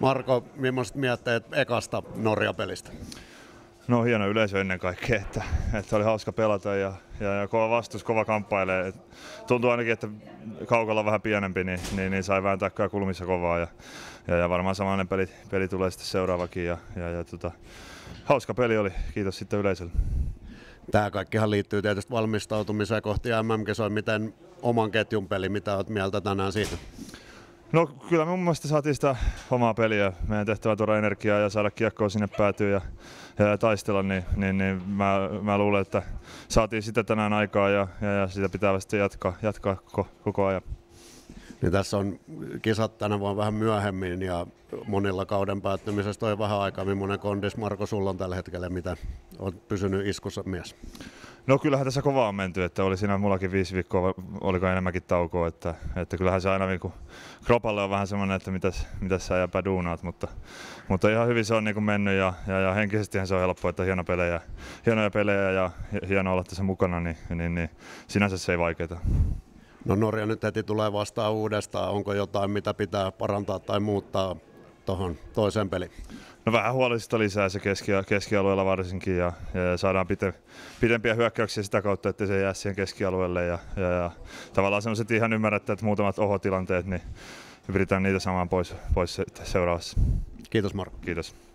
Marko, millaiset mietteet ekasta Norja-pelistä? No hieno yleisö ennen kaikkea, että, että oli hauska pelata ja, ja, ja kova vastus, kova kamppailee. Tuntuu ainakin, että kaukolla vähän pienempi, niin, niin, niin sai vääntää kyllä kulmissa kovaa ja, ja, ja varmaan samainen peli, peli tulee sitten seuraavakin. Ja, ja, ja tota, hauska peli oli, kiitos sitten yleisölle. Tämä kaikkihan liittyy tietysti valmistautumiseen kohti MM-kisoja. Miten oman ketjun peli, mitä olet mieltä tänään siitä? No kyllä me mun mielestä saatiin sitä omaa peliä. Meidän tehtävä tuoda energiaa ja saada kiekkoa sinne päätyä ja, ja taistella, niin, niin, niin mä, mä, luulen, että saatiin sitä tänään aikaa ja, ja, ja sitä pitää sitten jatkaa, jatkaa koko, koko ajan. Niin tässä on kisat tänä vuonna vähän myöhemmin ja monilla kauden päättymisestä on vähän aikaa. Millainen kondis Marko sulla on tällä hetkellä, mitä olet pysynyt iskussa mies? No kyllähän tässä kovaa on menty, että oli siinä mullakin viisi viikkoa, oliko enemmänkin taukoa, että, että kyllähän se aina niin kuin, kropalle on vähän semmoinen, että mitäs, mitäs sä jäpä duunaat, mutta, mutta ihan hyvin se on niin kuin mennyt ja, ja, ja henkisesti se on helppo, että hieno pelejä, hienoja pelejä ja hienoa olla tässä mukana, niin, niin, niin sinänsä se ei vaikeeta. No Norja nyt heti tulee vastaan uudestaan. Onko jotain, mitä pitää parantaa tai muuttaa tuohon toiseen peliin? No vähän huolellista lisää se keski, keskialueella varsinkin ja, ja saadaan pite, pidempiä hyökkäyksiä sitä kautta, että se jää siihen keskialueelle ja, ja, ja tavallaan sellaiset ihan ymmärrettävät muutamat ohotilanteet, niin pyritään niitä saamaan pois, pois seuraavassa. Kiitos Marko. Kiitos.